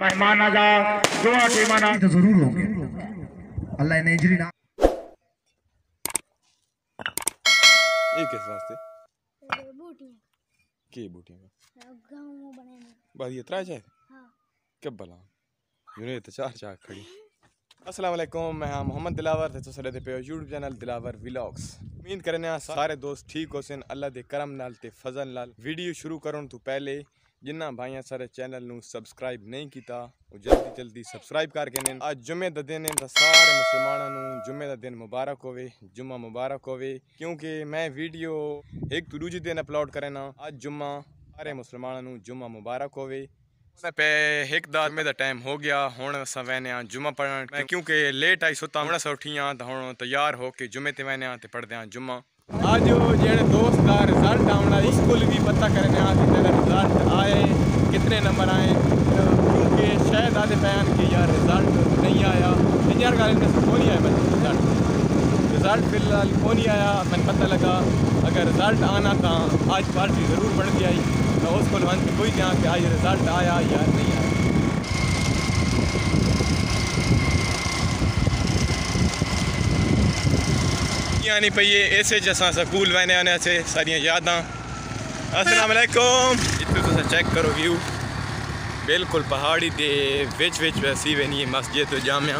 मेहमान आ आजा दुआ के माना। तो ज़रूर होंगे। अल्लाह ने इजरी ना ये किस वास्ते बूटियाँ। के बूटियाँ? हाँ, गाँव में बने बात ये त्राज जाए हाँ? कब बला यूने तो चार चार खड़ी। असलम मैं हाँ मोहम्मद दिलावर तो थे तुस पे यूट्यूब चैनल दिलावर व्लॉग्स उम्मीद करने सारे दोस्त ठीक हो सन अल्लाह के करम नाल ते फजल नाल। वीडियो शुरू करो तो पहले। ਜਿੰਨਾ ਭਾਈਆਂ ਸਾਰੇ ਚੈਨਲ ਨੂੰ ਸਬਸਕ੍ਰਾਈਬ ਨਹੀਂ ਕੀਤਾ, ਉਹ ਜਲਦੀ ਜਲਦੀ ਸਬਸਕ੍ਰਾਈਬ ਕਰਕੇ ਨੇ ਅੱਜ ਜੁਮੇ ਦਾ ਦਿਨ ਹੈ ਤਾਂ ਸਾਰੇ ਮੁਸਲਮਾਨਾਂ ਨੂੰ ਜੁਮੇ ਦਾ ਦਿਨ ਮੁਬਾਰਕ ਹੋਵੇ, ਜੁਮਾ ਮੁਬਾਰਕ ਹੋਵੇ, ਕਿਉਂਕਿ ਮੈਂ ਵੀਡੀਓ ਇੱਕ ਤੋਂ ਦੂਜੇ ਦਿਨ ਅਪਲੋਡ ਕਰਨਾ ਅੱਜ ਜੁਮਾ ਸਾਰੇ ਮੁਸਲਮਾਨਾਂ ਨੂੰ ਜੁਮਾ ਮੁਬਾਰਕ ਹੋਵੇ। ਮੈਂ ਪੈ ਇੱਕ ਦਾ ਜੁਮੇ ਦਾ ਟਾਈਮ ਹੋ ਗਿਆ, ਹੁਣ ਅਸਾਂ ਵੈਨੇ ਆ ਜੁਮਾ ਪੜਨ ਕਿਉਂਕਿ ਲੇਟ ਆਈ ਸੁੱਤਾ, ਹੁਣ ਅਸਾਂ ਉੱਠੀਆਂ ਤਾਂ ਹੁਣ ਤਿਆਰ ਹੋ ਕੇ ਜੁਮੇ ਤੇ ਵੈਨੇ ਆ ਤੇ ਪੜਦੇ ਆ ਜੁਮਾ। आज जेडे दोस्त का रिज़ल्ट आना स्कूल भी पता करने आज मेरा रिज़ल्ट आए, कितने नंबर आए क्योंकि शायद आज बयान कि यार रिज़ल्ट नहीं आया। यार का इनमें आया बच्चे रिज़ल्ट रिज़ल्ट फ़िलहाल को नहीं आया, मैंने पता लगा। अगर रिज़ल्ट आना था आज पार्टी ज़रूर बढ़ गई तो उसको कोई ध्यान कि आज रिज़ल्ट आया या नहीं आया। यानी पई इस स्कूल वहने आने से सारियाँ यादां। अस्सलाम वालेकुम इतने तुस चेक करो व्यू। बिल्कुल पहाड़ी के बिच बिच वैसी बनी मस्जिद जामिया।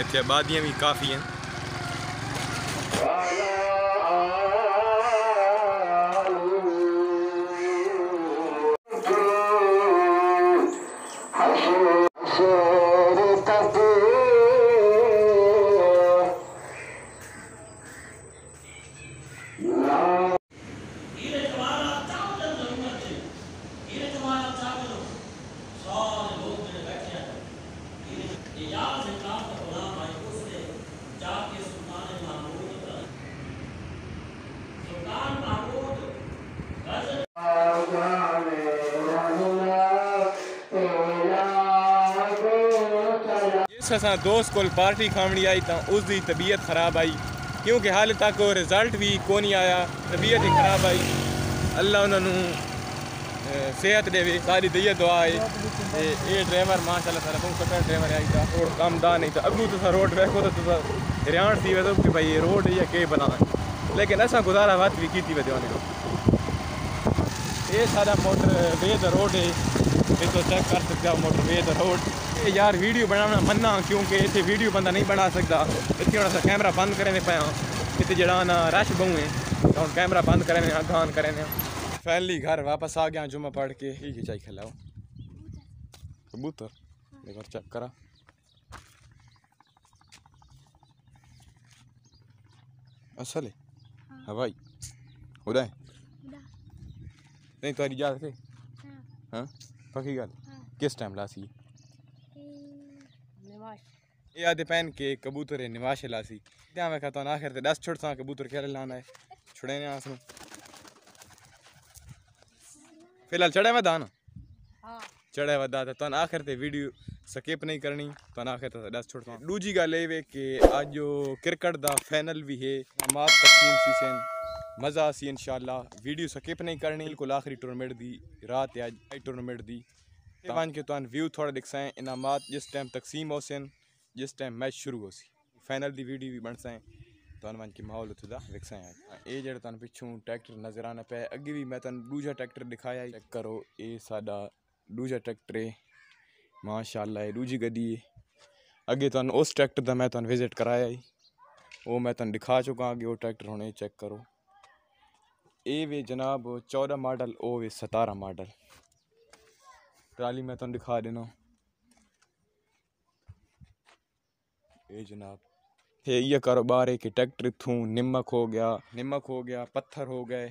इतने आबादियाँ भी काफ़ी हैं। ਜਿਸ ਅਸਾਂ ਦੋਸਤ ਕੋਲ ਪਾਰਟੀ ਖਾਵਣੀ ਆਈ ਤਾਂ ਉਸ ਦੀ ਤਬੀਅਤ ਖਰਾਬ ਆਈ ਕਿਉਂਕਿ ਹਾਲੇ ਤੱਕ ਉਹ ਰਿਜ਼ਲਟ ਵੀ ਕੋਈ ਨਹੀਂ ਆਇਆ ਤਬੀਅਤ ਹੀ ਖਰਾਬ ਆਈ ਅੱਲਾ ਉਹਨਾਂ ਨੂੰ ਅਹ, ਸਿਹਤ ਦੇਵੇ ਸਾਰੀ ਦਈਏ ਦੁਆ ਹੈ ਤੇ ਇਹ ਡਰਾਈਵਰ ਮਾਸ਼ਾਅੱਲਾ ਸਾਰਾ ਬਹੁਤ ਸੱਚਾ ਡਰਾਈਵਰ ਹੈ ਇਹਦਾ ਰੋਡ ਕੰਮ ਦਾ ਨਹੀਂ ਤਾਂ ਅੱਗੂ ਤੁਸੀਂ ਰੋਡ ਵੇਖੋ ਤਾਂ ਤੁਸੀਂ ਹਰਿਆਣ ਸੀ ਵੇ ਕਿ ਭਾਈ ਇਹ ਰੋਡ ਇਹ ਕੇ ਬਣਾਣਾ ਲੇਕਿਨ ਅਸਾਂ ਗੁਜ਼ਾਰਾ ਵਾਤ ਵੀ ਕੀਤੀ ਵੇ ਦਿਵਾਨੇ ਇਹ ਸਾਡਾ ਮੋਟਰ ਵੇ ਦਾ ਰੋਡ ਹੈ ਇਹ ਤੋਂ ਚੈੱਕ ਕਰ ਸਕਦੇ ਹੋ ਮੋਟਰ ਵੇ ਦਾ ਰੋਡ यार वीडियो बनाना मना क्योंकि इतने वीडियो बंदा नहीं बना सकता इतने कैमरा बंद करें पाया इतने जरा ना रश बहुए है कैमरा बंद करें गान करें फैली घर वापस आ गया जुम्मा पढ़ के ही खिंचाई खिलाओ कबूतर देखो चेक करा असल है भाई उदय नहीं तुम्हारी याद थे हाँ पक्की गल किस टाइम लासी ये आते पहन के कबूतर है निवाश लासी। त्या मैं कहता हूँ आखिर दस छोड़ सा कबूतर खेल लाना है। छुड़े ने आस फ़िलहाल चढ़े मैं दाना हाँ। चढ़े वा दाता तो आखिर ते वीडियो स्किप नहीं करनी तो आखिर तो दस छोड़ सा। दूजी गल ये कि अज जो क्रिकेट का फाइनल भी है। माप तकसीम सी सेन मज़ा सी इंशाल्लाह वीडियो स्किप नहीं करनी बिल्कुल आखिरी टूर्नामेंट की रात है टूर्नामेंट की सकता के तुम व्यू थोरा ॾिसाए इनामात जिस टाइम तक़सीम होसिन जिस टाइम मैच शुरू हो सी फाइनल की वीडियो भी बणसाए तव्हां की माहौल उत्थे दा विकसाए ए जेह्ड़ा ट्रैक्टर नज़र आना पे अगे भी मैं तुम दूजा ट्रैक्टर दिखाया चेक करो ये साडा दूजा ट्रैक्टर है माशाला है दूजी गड्डी है अगे तुम उस ट्रैक्टर का मैं तुम विज़िट कराया जी वो मैं तुम दिखा चुका अगे वो ट्रैक्टर हुन चेक करो। ये वे जनाब चौदह मॉडल वो वे सतारा मॉडल ਟਰਾਲੀ ਮੈਂ ਤੁਹਾਨੂੰ ਦਿਖਾ ਦੇਣਾ। ਇਹ ਜਨਾਬ है ਕਾਰੋਬਾਰ ਹੈ ਕਿ ਟਰੈਕਟਰ ट्रैक्टर ਨਿੰਮਕ ਹੋ ਗਿਆ, ਨਿੰਮਕ ਹੋ ਗਿਆ, ਪੱਥਰ ਹੋ ਗਏ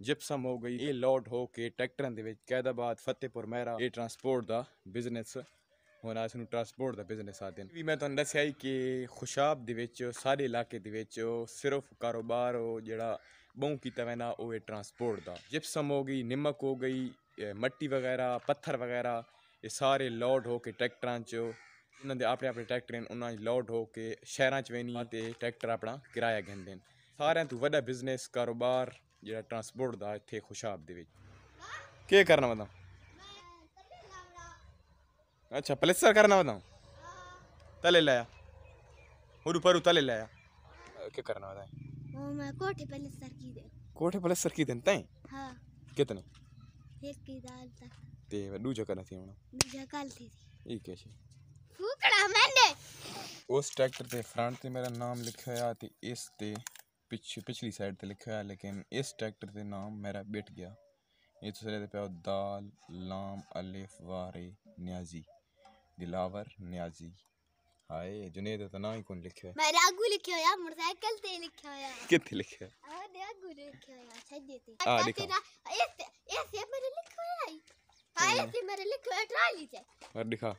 ਜਿਪਸਮ ਹੋ ਗਈ, ਇਹ ये ਹੋ ਕੇ ਟਰੈਕਟਰਾਂ ਦੇ ਵਿੱਚ, ਕੈਦਾਬਾਦ फतेहपुर ਮਹਿਰਾ, ਇਹ ਟਰਾਂਸਪੋਰਟ ਦਾ ਬਿਜ਼ਨਸ ਹੋਣਾ ਇਸ ਨੂੰ ਟਰਾਂਸਪੋਰਟ ਦਾ ਬਿਜ਼ਨਸ ਆ ਨੇ ਵੀ ਮੈਂ ਤੁਹਾਨੂੰ ਦੱਸਿਆ ਕਿ ਖੁਸ਼ਾਬ ਦੇ ਵਿੱਚ ਸਾਰੇ ਇਲਾਕੇ ਦੇ ਵਿੱਚ ਸਿਰਫ ਕਾਰੋਬਾਰ ਜਿਹੜਾ ਬਹੁ ਕੀਤਾ ਵੈਨਾ ਉਹ ਹੈ ਟਰਾਂਸਪੋਰਟ ਦਾ। ਜਿਪਸਮ ਹੋ ਗਈ, ਨਿੰਮਕ ਹੋ ਗਈ ਮੱਟੀ ਵਗੈਰਾ ਪੱਥਰ ਵਗੈਰਾ ਇਹ ਸਾਰੇ ਲੋਡ ਹੋ ਕੇ ਟਰੈਕਟਰਾਂ 'ਚ ਉਹਨਾਂ ਦੇ ਆਪਣੇ ਆਪਣੇ ਟਰੈਕਟਰ ਨੇ ਉਹਨਾਂ 'ਚ ਲੋਡ ਹੋ ਕੇ ਸ਼ਹਿਰਾਂ 'ਚ ਵੇਨੀ ਤੇ ਟਰੈਕਟਰ ਆਪਣਾ ਕਿਰਾਇਆ ਕਹਿੰਦੇ ਨੇ। ਸਾਰਿਆਂ ਤੋਂ ਵੱਡਾ ਬਿਜ਼ਨਸ ਕਾਰੋਬਾਰ ਜਿਹੜਾ ਟਰਾਂਸਪੋਰਟ ਦਾ ਇੱਥੇ ਖੁਸ਼ਾਬ ਦੇ ਵਿੱਚ। ਕੀ ਕਰਨਾ ਵਦਾਂ ਅੱਛਾ ਪਲੇਸਰ ਕਰਨਾ ਵਦਾਂ ਤਲੇ ਲਾਇਆ। ਹੋਰ ਉਪਰ ਤਲੇ ਲਾਇਆ। ਕੀ ਕਰਨਾ ਵਦਾਂ ਉਹ ਮੈਂ ਕੋਠੇ ਪਲਸਤਰ ਕੀ ਦੇ ਕੋਠੇ ਪਲਸਤਰ ਕੀ ਦੇਣ ਹਾਂ। ਕਿਤਨੇ? की तक ते दूजा करना थी हूँ दूजा कल थी ये क्या है फूकड़ा मैंने उस ट्रैक्टर ते फ्रंट ते मेरा नाम लिखा होया ते इस ते पिछ पिछली साइड ते लिखा होया लेकिन इस ट्रैक्टर ते नाम मेरा बिट गया ये तो सरे पे दाल लाम अलिफ वारे न्याजी दिलावर न्याजी हाय जुनेद तो ना ही कौन लिखा है। मेरे आगू लिखा होया मोटरसाइकिल ते लिखा होया कितने लिखा है? दे आगू लिखा होया सज्जे ते हाँ, अच्छा लिखा। तेरा ऐसे ऐसे मेरे लिखा होया हाँ। ऐसे मेरे लिखा होया ट्राली से और दिखा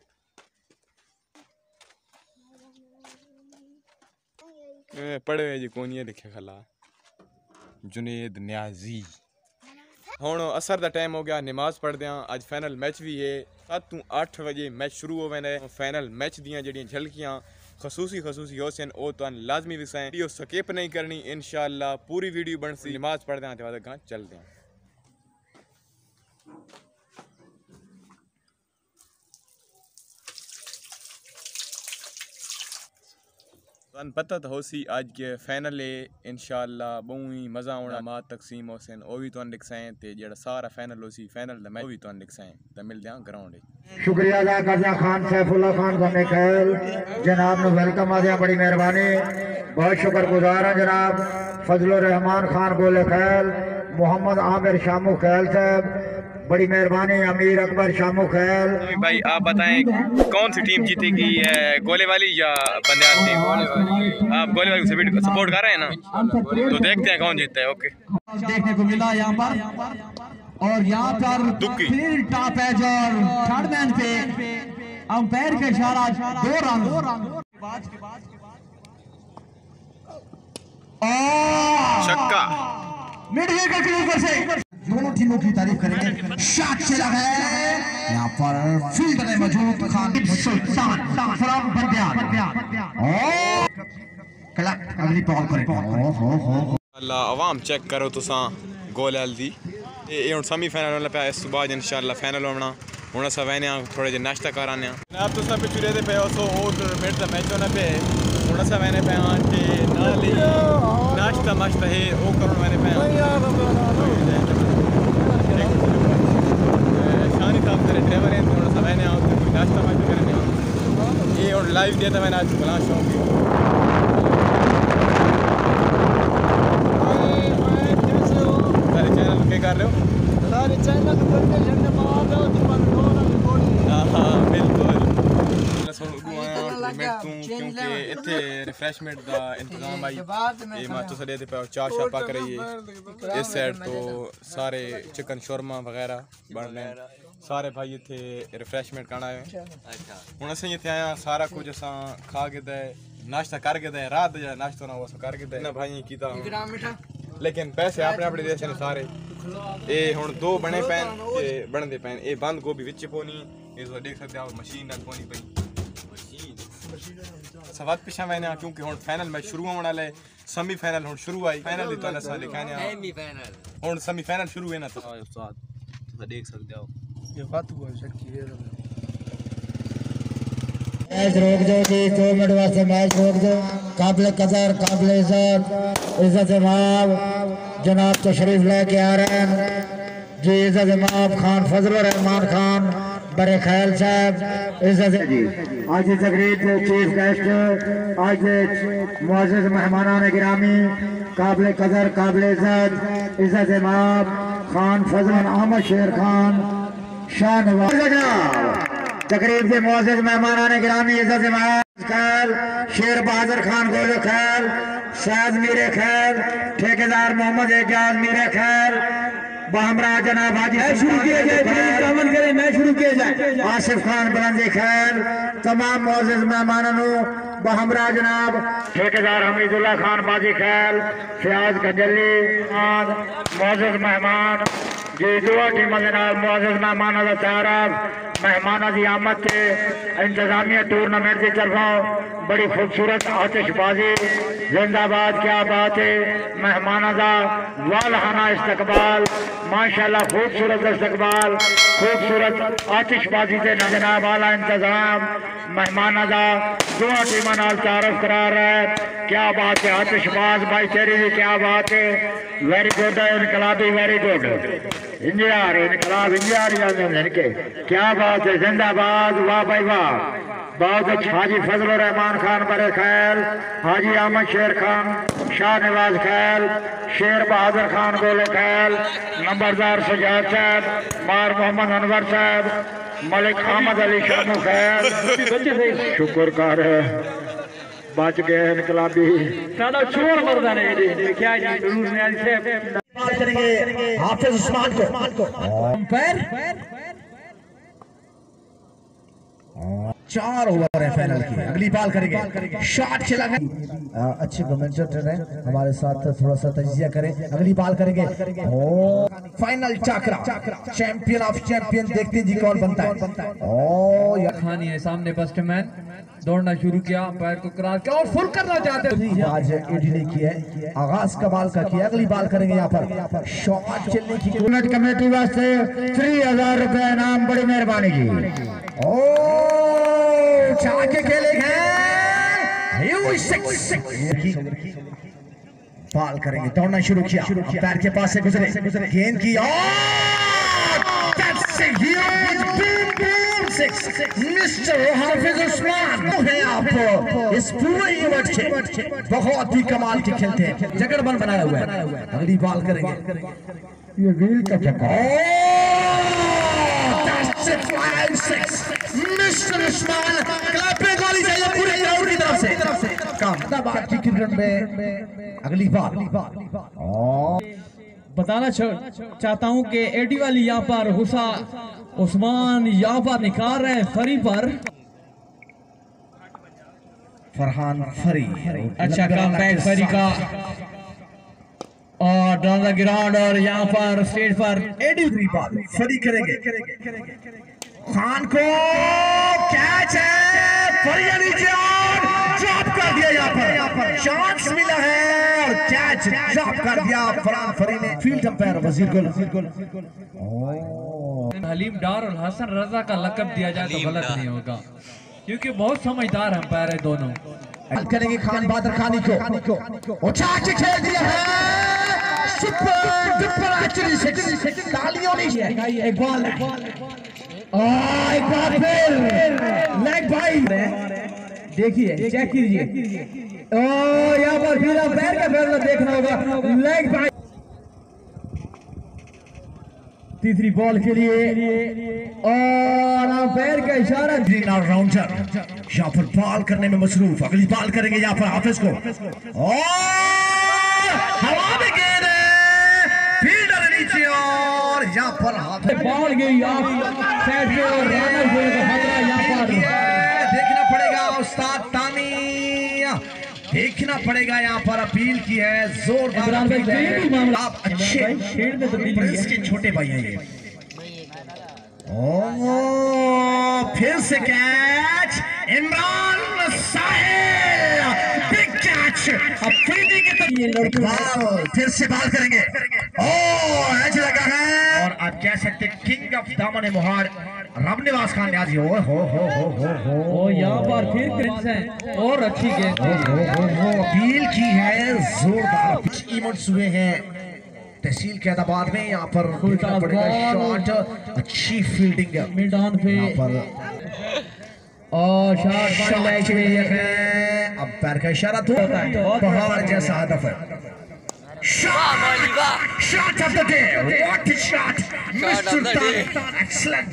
ए, पढ़े हुए जी कौन ये लिखे खला? जुनेद न्याजी। ਹੁਣ ਅਸਰ ਦਾ ਟਾਈਮ ਹੋ ਗਿਆ ਨਮਾਜ਼ ਪੜ੍ਹਦੇ ਹਾਂ ਅੱਜ ਫਾਈਨਲ ਮੈਚ ਵੀ ਹੈ 7 ਤੋਂ 8 ਵਜੇ ਮੈਚ ਸ਼ੁਰੂ ਹੋਵੇ ਨੇ ਫਾਈਨਲ ਮੈਚ ਦੀਆਂ ਜਿਹੜੀਆਂ ਝਲਕੀਆਂ ਖਸੂਸੀ ਖਸੂਸੀ ਹੋਸਨ ਉਹ ਤੁਹਾਨੂੰ ਲਾਜ਼ਮੀ ਵਿਸਾਂ ਵੀਡੀਓ ਸਕਿਪ ਨਹੀਂ ਕਰਨੀ ਇਨਸ਼ਾਅੱਲਾ ਪੂਰੀ ਵੀਡੀਓ ਬਣਸੀ ਨਮਾਜ਼ ਪੜ੍ਹਦੇ ਹਾਂ ਤੇ ਬਾਅਦ ਗਾਂ तुम पता तो होसी अज के फाइनल है इंशाल्लाह ही मज़ा आना हाँ। मा तकसीम होसन ओ भी तुम लिखसाएँ ते सारा फाइनल होसी फाइनल दा मैं भी तुम लिखसाएँ तो मिलदे हाँ ग्राउंड शुक्रिया अदा खान सैफुल्ला खान बने जनाब वेलकम बड़ी मेहरबानी। बहुत शुक्रगुजार हाँ जनाब। फजलुर रहमान खान गोले आमिर शामू खैल साहब। बड़ी मेहरबानी अमीर अकबर शामू खैल भाई आप बताएँ कौन सी टीम जीतेगी गोले वाली या बंदयाल टीम आप गोले वाली को सपोर्ट कर रहे हैं ना? तो देखते हैं कौन जीतता है ओके देखने को मिला यहाँ पर। और यहाँ पर फिर टॉप एज और थर्ड मैन पे अंपायर का इशारा दो रन। और छक्का। मिड विकेट के ऊपर से। दोनों टीमों की तारीफ़ करेंगे। है। यहाँ पर फ़ील्ड में मौजूद खान फ्रॉम अगली बॉल चेक करो तुसा गोल हल्दी दी। एह् हून सेमीफाइनल होने पिया इस बाद शाला फाइनल होना। हूँ अस वह थोड़े जो नाश्ता कराने ने आं। जनाब पिछले दे पे सो और टूर्नामेंट मैच होना पे। हून अस वह पे नाश्ता माश्ता है करो मैंने पे ਤੇਰੇ ਡਰਾਈਵਰ हैं थोड़ा सा मैंने आओ तो नाश्ता मशता करने आओ ये और लाइव दिया था मैंने आज बला शौक सारे चैनल के कर रहे हो सारे चैनल को बंदे झंडे मार दो तुम ਹਾਂ ਹਾਂ ਬਿਲਕੁਲ ਮੈਂ ਤੁਹਾਨੂੰ ਉਦੋਂ ਆਇਆ ਮੈਂ ਤੂੰ ਕਿਉਂਕਿ ਇੱਥੇ ਰਿਫਰੈਸ਼ਮੈਂਟ ਦਾ ਇੰਤਜ਼ਾਮ ਆਈ ਇਹ ਮੈਂ ਤੋਂ ਸੜੇ ਤੇ ਪਿਆ ਚਾਹ ਸ਼ਾ ਪੱਕ ਰਹੀ ਹੈ ਇਸ ਸਾਈਡ ਤੋਂ ਸਾਰੇ ਚਿਕਨ ਸ਼ੋਰਮਾ ਵਗੈਰਾ ਬਣ ਰਹੇ ਨੇ। ਸਾਰੇ ਭਾਈ ਇੱਥੇ ਰਿਫਰੈਸ਼ਮੈਂਟ ਕਰਨ ਆਏ ਹੋਏ ਅੱਛਾ ਹੁਣ ਅਸੀਂ ਇੱਥੇ ਆਇਆ ਸਾਰਾ ਕੁਝ ਅਸਾਂ ਖਾ ਕੇ ਦੇ ਨਾਸ਼ਤਾ ਕਰਕੇ ਦੇ ਰਾਤ ਦਾ ਜਿਹੜਾ ਨਾਸ਼ਤਾ ਨਾ ਉਹ ਅਸਾਂ ਕਰਕੇ ਦੇ ਨਾ ਭਾਈ ਕੀਤਾ ਹੁਣ। ਲੇਕਿਨ ਪੈਸੇ ਆਪਣੇ ਆਪਣੇ ਦੇਸ਼ ਨੇ ਸਾਰੇ ਇਹ ਹੁਣ ਦੋ ਬਣੇ ਪੈਨ ਤੇ ਬਣਦੇ ਪੈਨ ਇਹ ਬੰਦ ਗੋਭੀ ਵਿੱਚ ਪੋਣੀ ਇਹ ਤੁਸੀਂ ਦੇਖ ਸਕਦੇ ਹੋ ਮਸ਼ੀਨ ਨਾਲ ਪੋਣੀ ਪਈ ਮਸ਼ੀਨ ਸਵਾਦ ਪਿਛਾ ਮੈਨੇ ਆ ਕਿਉਂਕਿ ਹੁਣ ਫਾਈਨਲ ਮੈਚ ਸ਼ੁਰੂ ਹੋਣ ਵਾਲਾ ਹੈ ਸੈਮੀ ਫਾਈਨਲ ਹੁਣ ਸ਼ੁਰੂ ਆਈ ਫਾਈਨਲ ਦੀ ਤੁਹਾਨੂੰ ਅਸਾਂ ਲਿਖਾਣੇ ਆ ਸੈਮੀ ਫਾਈਨਲ ਹੁਣ ਸੈਮੀ ਫਾਈਨਲ ਸ਼ੁਰੂ ਹੈ Jebatu कदर काबिल इज़्ज़त। इज़्ज़त माब जनाब तो तशरीफ़ लेके आ रहे हैं। जी इज़्ज़त माब खान फजल रहमान खान बड़े ख्याल साहब। इज़्ज़त आज की तकरीब चीफ गेस्ट आज मुआज़ मेहमान ने गिरामी काबिल कदर काबिल इज़्ज़त। इज़्ज़त माब खान फजल अहमद शेर खान तकरीब के मुआजिज मेहमान आने गिरामी इज़्ज़त खैल शेर बहादुर खान गोल खैल साज मीरे खैल ठेकेदार मोहम्मद एजाज मीरे खैल बहमरा जनाब हाजी शुरू किया जाए मैं शुरू किया जाए। आसिफ खान बुलंदी खैल तमाम मुआजिज मेहमान बहमरा जनाब ठेकेदार हमीदुल्ला खान बाजी खैल फयाज खजली खान मेहमान जी दुआ टीम के नाल मुआज़ मेहमान का तारफ मेहमान की आमद के इंतजामिया टूर्नामेंट की तरफों बड़ी खूबसूरत आतिशबाजी। जिंदाबाद, क्या बात है। मेहमानदा वालहाना इस्तकबाल। माशाल्लाह, खूबसूरत इस्तकबाल। खूबसूरत आतिशबाजी से जनाब आला इंतज़ाम। मेहमानदा दोनों टीम नाल तारफ करा रहा है। क्या बात है, आतिशबाज, भाई तेरी भी क्या बात है। वेरी गुड इनकलाबी वेरी गुड इंजर इनकलाब इंजर इनके क्या बात है, जिंदाबाद, वाह भाई वाह। बहुत अच्छा हाजी फजल रहमान खान बड़े खैल हाजी अहमद शेर खान शाह नवाज़ खैल शेर बहादुर खान गोले खैल नंबरदार सजाद साहब, मार मोहम्मद अनवर साहब, मलिक अहमद अली शानू खैल शुक्र कर, बच गए इनकलाबी। करेंगे। हाफिज उस्मान को। चार ओवर है फाइनल की। अगली बॉल करेंगे। शॉट चला गया। अच्छे कमेंटेटर हैं। हमारे साथ थोड़ा सा तजिया करें। अगली बॉल करेंगे। ओ फाइनल चाकरा चैंपियन ऑफ़ चैंपियन देखते जी कौन बनता है ओ यार खानी है सामने बैट्समैन दौड़ना शुरू किया पैर को करार किया और फुल करना चाहते हैं। आज एडी ने किया है। आगाज़ कमाल का किया अगली बॉल करेंगे यहाँ पर। शॉट चलने की कमेटी वास्ते थ्री हज़ार रुपए इनाम। बड़ी मेहरबानी की ओ चाके खेलेंगे बॉल करेंगे दौड़ना शुरू किया। पैर के पास से गुजरे। गेंद की मिस्टर हाफिज उस्मान है आप। इस पूरे इवेंट के बहुत ही कमाल के खेलते हैं जगड़बन बनाया हुआ है। अगली बॉल करेंगे। ये रील का मिस्टर उस्मान क्लब पे गोली चाहिए पूरे ग्राउंड की तरफ़ से। काम बात की क्रिकेट में। अगली बार बताना चाहता हूँ कि एडी वाली यहाँ पर हुसा उस्मान यहाँ पर निकाल रहे हैं फरी पर। फरहान फरी। अच्छा काम बैक फरी का। और डाउन द ग्राउंड और यहाँ पर स्टेज पर एडी बाल फरी करेंगे। खान को कैच है। फरिया नीचे और ड्रॉप कर दिया यहाँ पर। यहाँ पर चांस मिला है और कैच ड्रॉप कर दिया फरहान फरी ने। फ़ील्ड अंपायर वज़ीर गुल। हलीम डार और हसन रजा का लकब दिया जाए तो गलत नहीं होगा क्योंकि बहुत समझदार अंपायर है दोनों। करेंगे खान बहादुर खानी को। उठा के। खेल दिया है। सुपर डुपर एक्चुअली तालियों एक बॉल और एक बार फिर लेग भाई देखिए चेक कीजिए ओ पर फिर पैर का फैसला देखना होगा लेग भाई तीसरी बॉल के लिए और अंपायर का इशारा ग्रीन ऑलराउंडर यहाँ पर बॉल करने में मसरूफ अगली बॉल करेंगे यहाँ पर हाफिज को और और यहाँ पर हाफिज बॉल गई आप। साइड पे और रनर हुए का खतरा यहाँ पर। देखना पड़ेगा उस्ताद तानी। देखना पड़ेगा यहाँ पर अपील की है जोरदार आप अच्छे खेल में तब्दीली है। के छोटे भाई हैं ये। ओ फिर से catch Imran Sahil big catch Afridi के तरफ़ बॉल फिर से बॉल करेंगे ओ एज लगा है और आप कह सकते किंग ऑफ़ दामन मोहार रब निवास खान न्याजी हो हो हो हो हो हो। यहाँ पर फिर क्रिंस है और अच्छी गेंद वो अपील की है जोरदार कुछ इवेंट्स हुए हैं। तहसील के अदाबाद में यहाँ पर देखना पड़ेगा शॉट अच्छी फील्डिंग मिडान पे। पर। और शॉट पे। है अब पैर का इशारा तो पहाड़ जैसा हदफ। है Shot! Of the day! What a shot! Mr. Tan! Excellent!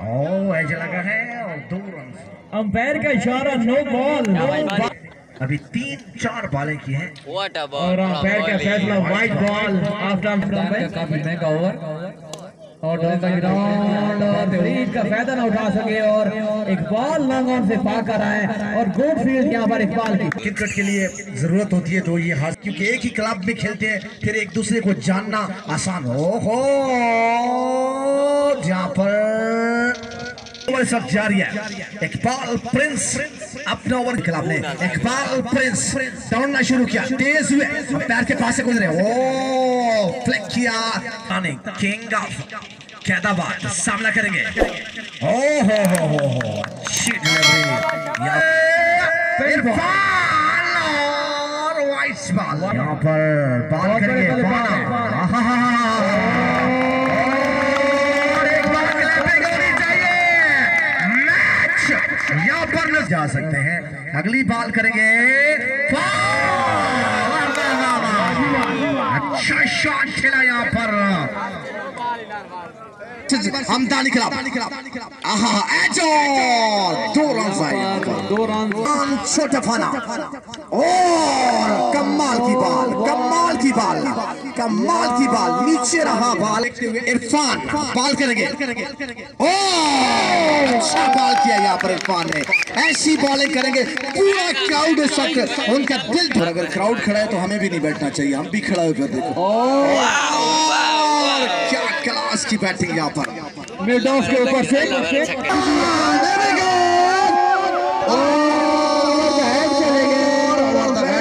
Oh, ऐसा लगा है और दो रन अंपायर का इशारा नो बॉल अभी तीन चार बाले की हैं और अंपायर का फैसला वाइट बॉल आफ्टर काफ़ी महँगा ओवर और डाउन का ग्राउंड और फरीद का फ़ायदा ना उठा सके और इकबाल बॉल लॉन्ग ऑन से पाकर आए और गुड फ़ील्ड यहाँ पर इकबाल की। क्रिकेट के लिए ज़रूरत होती है तो ये हाथ क्योंकि एक ही क्लब में खेलते हैं, फिर एक दूसरे को जानना आसान। हो हो जहाँ पर ओवर जारी है इकबाल प्रिंस अपना ओवर खिलाफ ने इकबाल प्रिंस दौड़ना शुरू किया। तेज हुए। पैर के पास से गुजरे। ओ फ्लिक किया। आने किंग ऑफ़ कैदाबाद सामना करेंगे। ओ हो हो हो हो। शिट डिलीवरी और वाइस बॉल यहाँ पर बॉल करेंगे। जा सकते हैं। अगली बॉल करेंगे। अच्छा शॉट खेला पर हमदा निकला आहा एजोर दो रन दो रन छोटा फाना। और कमाल की बाल कमाल की बाल कमाल की बाल। नीचे रहा बाल। इरफान बाल करेंगे। ओ अच्छा बाल किया यहाँ पर इरफान ने। ऐसी बॉलिंग करेंगे। पूरा क्राउड इस वक्त उनका दिल धड़ अगर क्राउड खड़ा है तो हमें भी नहीं बैठना चाहिए। हम भी खड़ा होकर देखो। क्या की बैटिंग यहाँ पर। मिड ऑफ़ के ऊपर से।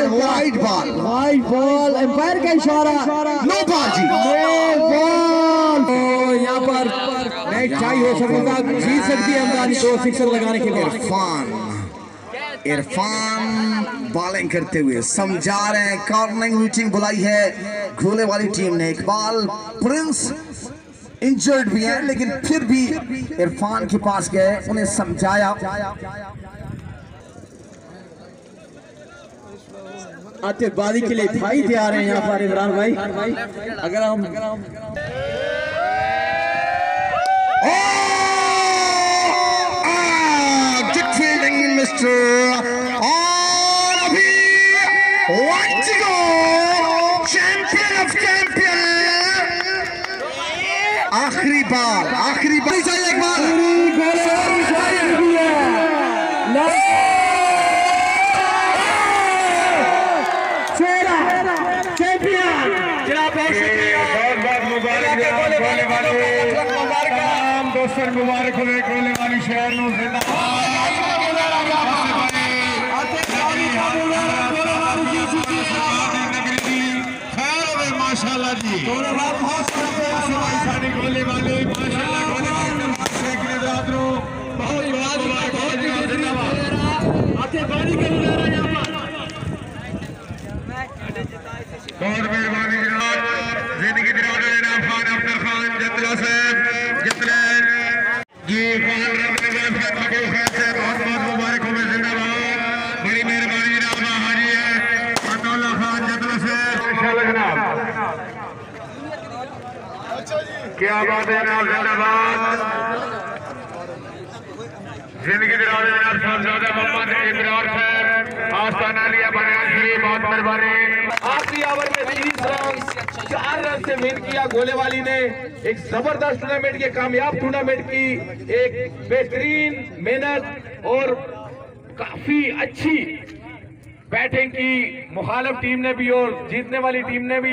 Wide ball wide ball umpire का इशारा। नो बॉल जी। बॉल तो यहाँ पर मैच टाई हो सकता जीत सकती है दो सिक्सर लगाने के लिए। इरफान इरफान बॉलिंग करते हुए समझा रहे हैं। कॉर्निंग मीटिंग बुलाई है। घोले वाली टीम ने इकबाल प्रिंस इंजर्ड भी है, लेकिन फिर भी इरफान के पास गए, उन्हें समझाया। आतिशबाजी के लिए भाई तैयार हैं यहाँ पर, इमरान भाई। अगर हम गुड आखिरी बाल आखिरी बाल चाहिए एक बार दोस्तों मुबारक हो खोले वाली शहर नु माशाल्लाह जी। खोले वाले माशाल्लाह जिंदाबाद बहुत मेहरबानी जनाब ज़िंदगी दिलाने जनाब खान अख्तर खान जतला साहब जतला जी खान रब ने बड़ा फैसला को खान से बहुत बहुत मुबारक हो जिंदाबाद बड़ी मेहरबानी जनाब हाजी है अतौला खान जतला साहब माशाल्लाह जनाब क्या जनाब जिंदाबाद ज़िंदगी रन, चार रन से विन किया गोलेवाली ने। एक ज़बरदस्त टूर्नामेंट के कामयाब टूर्नामेंट की एक बेहतरीन मेहनत और काफ़ी अच्छी बैटिंग की मुखालफ टीम ने भी और जीतने वाली टीम ने भी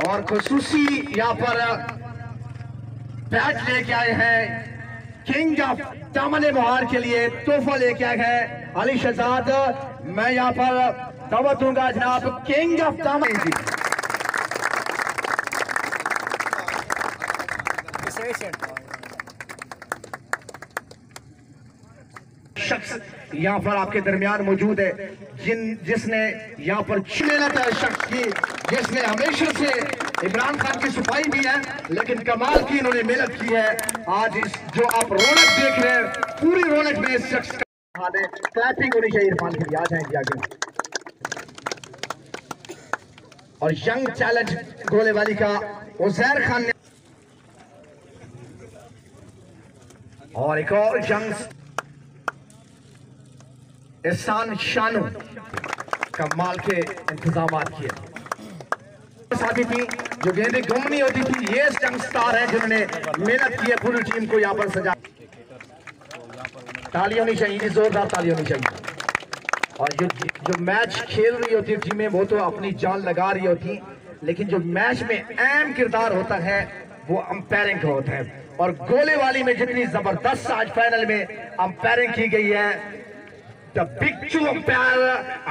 और खसूसी यहाँ पर बैट लेके आए हैं किंग ऑफ दामन मोहार के लिए तोहफा लेके आए हैं अली शहजाद मैं यहाँ पर दावत दूँगा जनाब किंग ऑफ़ दामन जी शख्स यहाँ पर आपके दरमियान मौजूद है, जिन, जिसने यहाँ पर मेहनत है शख्स की, जिसने हमेशा से इमरान खान की सफ़ाई भी है, लेकिन कमाल की इन्होंने मेहनत की है। आज इस, जो आप रौनक देख रहे हैं, पूरी रौनक में इस शख्स का हाथ है। क्लैपिंग होनी चाहिए इरफान के, आ जाएँगे आगे। और यंग चैलेंज गोले वाली का उजैर खान ने और एक और यंग एहसान शानू कमाल के इंतज़ाम किए। साथी थी जो गेंदें गुम होती थी, ये यंग स्टार है जिन्होंने मेहनत की है, पूरी टीम को यहाँ पर सजा ताली होनी चाहिए जोरदार ताली होनी चाहिए। और जो जो मैच खेल रही होती है टीमें वो तो अपनी जान लगा रही होती लेकिन जो मैच में अहम किरदार होता है, वो अंपायरिंग का होता है। और गोले वाली में जितनी ज़बरदस्त आज फाइनल में अंपायरिंग की गई है the big two umpire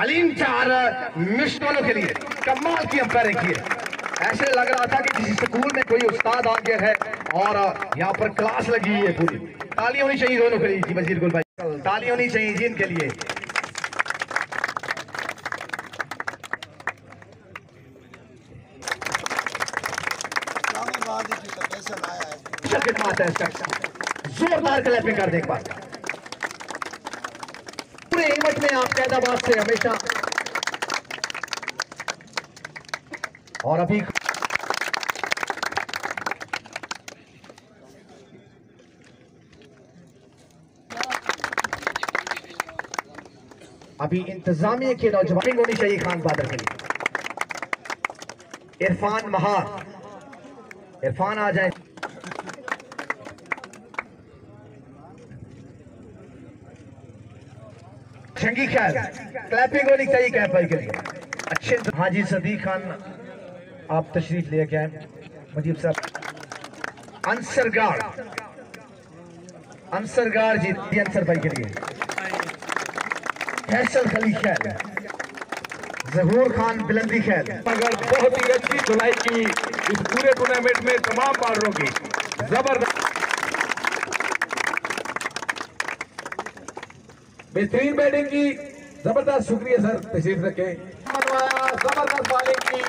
Aleem चार मिस्टोलों के लिए कमाल की अंपायरिंग की है। ऐसे लग रहा था कि किसी स्कूल में कोई उस्ताद आ गया है और यहाँ पर क्लास लगी हुई है पूरी। ताली होनी चाहिए दोनों के लिए वज़ीर गुल भाई। ताली होनी चाहिए जी इनके लिए। खिदमत है इसका जोरदार क्लैपिंग कर दे एक पूरे इवेंट में आप कैदाबाद से हमेशा। और अभी अभी इंतजामिया के नौजवान होनी चाहिए खान बादल के लिए। इरफान महार। इरफान आ जाए। जंगी ख्याल। क्लैपिंग होनी चाहिए कैप भाई के लिए। अच्छे हाजी सदीक खान, आप तशरीफ़ लेके आए मजीब साहब अंसरगार अंसरगार जी जी अंसर भाई के लिए। फैसल खली खैल जहूर खान बिलंदी खैल मगर बहुत ही अच्छी धुलाई की इस पूरे टूर्नामेंट में तमाम बॉलरों की। ज़बरदस्त। बेहतरीन बैटिंग की। ज़बरदस्त शुक्रिया सर। तशरीफ़ रखे ज़बरदस्त बॉलिंग की।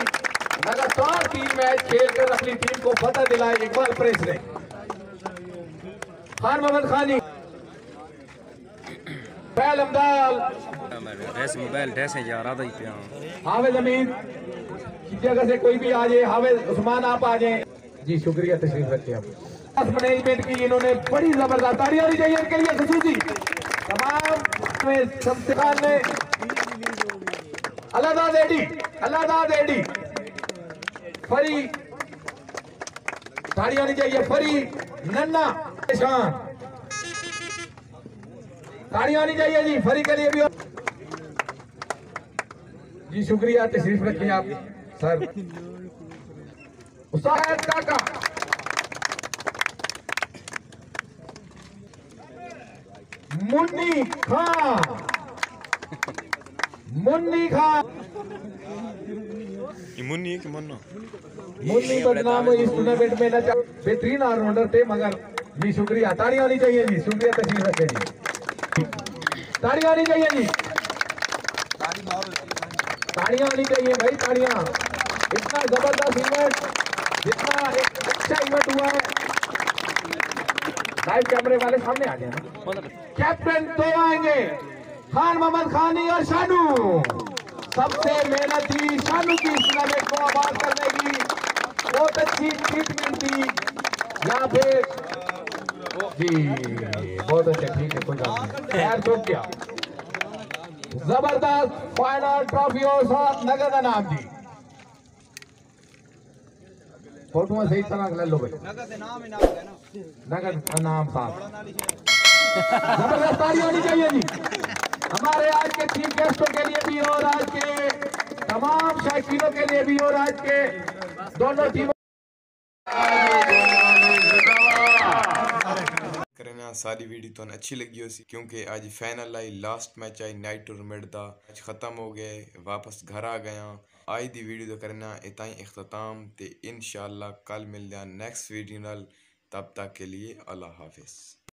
लगातार तीन मैच खेलकर अपनी टीम को फतह दिलाए इकबाल प्रेस ने खान मोहम्मद खानी बैल अमदाल ड्रेस मोबाइल ड्रेस जा रहा था पे हावेज अमीन। किसी जगह से कोई भी आ जाए हावेज उस्मान आप आ जाए। जी शुक्रिया तशरीफ़ रखिए आप। मैनेजमेंट की इन्होंने बड़ी ज़बरदस्त ताड़ी होनी चाहिए इनके लिए ससू जी। तमाम सबसे ने अल्लाह एडी अल्लाह एडी फरी। ताड़ी होनी चाहिए, फरी। नन्ना, शान। ताड़ी होनी चाहिए जी, फरी के लिए भी। जी, शुक्रिया, तशरीफ़ रखिए आप, सर। उस्ताद काका। मुन्नी खान। मुन्नी खान। मुन्नी है कि मन्ना? मुन्नी बदनाम इस टूर्नामेंट में न बेहतरीन ऑलराउंडर थे मगर जी शुक्रिया ताड़ी होनी चाहिए जी शुक्रिया तशरीफ़ रखे जी ताड़ी होनी चाहिए जी ताड़ियाँ होनी चाहिए भाई ताड़ियाँ। इतना ज़बरदस्त इवेंट जितना एक अच्छा इवेंट हुआ है लाइव कैमरे वाले सामने आ गए कैप्टन तो आएँगे खान मोहम्मद खानी और शानू। सबसे मेहनती शानू की टूर्नामेंट को आबाद करने की बहुत अच्छी ट्रीटमेंट दी यहाँ पे जी, बहुत अच्छा ठीक है, कोई खैर चुप गया ज़बरदस्त फाइनल ट्रॉफी और साथ नगद नाम दी फ़ोटो में सही तरह ले लो भाई। नगद नाम साथ ज़बरदस्त ताली होनी चाहिए जी। हमारे आज के चीफ गेस्टों के लिए भी और आज के तमाम शायकीनों के लिए भी और आज के दोनों टीमों करना सारी वीडियो तो अच्छी लगी हो सी क्योंकि आज फाइनल आई लास्ट मैच आई नाइट टूर्नामेंट दा मैच खत्म हो गए वापस घर आ गया। आज की वीडियो तो करना इतना ही इख्ताम इन शाला कल मिलते हैं नेक्स्ट वीडियो तब तक के लिए अल्लाह हाफिज़।